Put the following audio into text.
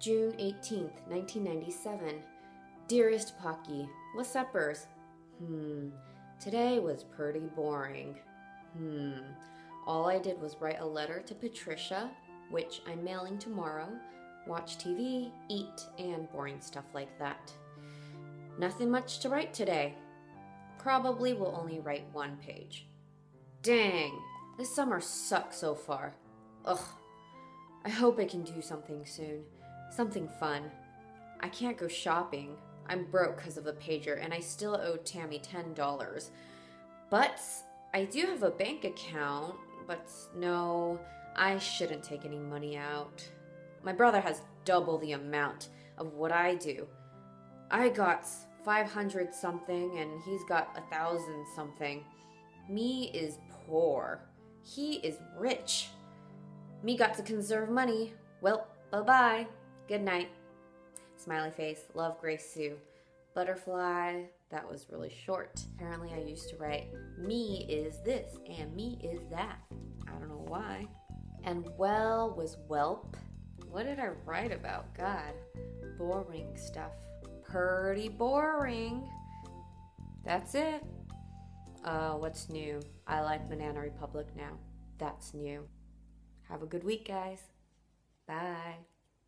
June 18th, 1997. Dearest Pocky, what's uppers? Hmm, today was pretty boring. Hmm, all I did was write a letter to Patricia, which I'm mailing tomorrow, watch TV, eat, and boring stuff like that. Nothing much to write today. Probably will only write one page. Dang, this summer sucks so far. Ugh. I hope I can do something soon. Something fun. I can't go shopping. I'm broke because of the pager, and I still owe Tammy $10. But I do have a bank account, but no, I shouldn't take any money out. My brother has double the amount of what I do. I got 500 something, and he's got a thousand something. Me is poor. He is rich. Me got to conserve money. Well, bye bye. Good night. Smiley face. Love Grace Su. Butterfly. That was really short. Apparently, I used to write, me is this and me is that. I don't know why. And well was whelp. What did I write about? God. Boring stuff. Pretty boring. That's it. Uh, what's new? I like Banana Republic now. That's new. Have a good week, guys. Bye.